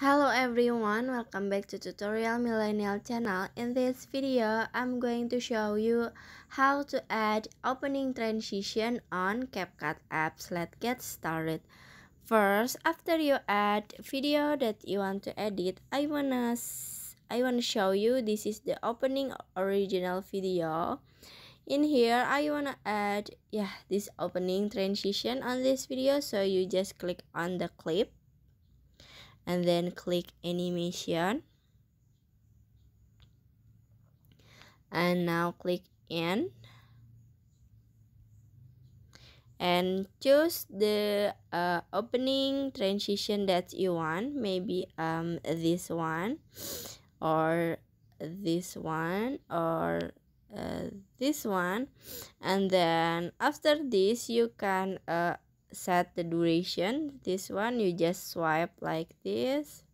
Hello everyone, welcome back to tutorial millennial channel. In this video, I'm going to show you how to add opening transition on CapCut apps. Let's get started. First, after you add video that you want to edit, I wanna I wanna show you this is the opening original video. In here, I wanna add yeah this opening transition on this video. So you just click on the clip and then click animation. And now click in. And choose the uh, opening transition that you want. Maybe um this one or this one or uh, this one. And then after this you can uh, set the duration. This one you just swipe like this.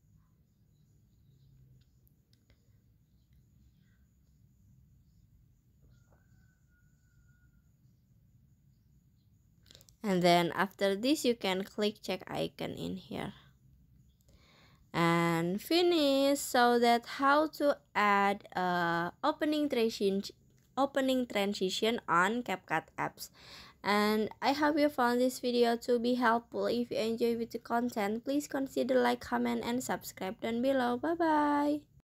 And then after this you can click check icon in here. And finish. So that how to add a opening transition opening transition on CapCut apps and I hope you found this video to be helpful. If you enjoy with the content please consider like comment and subscribe down below. Bye bye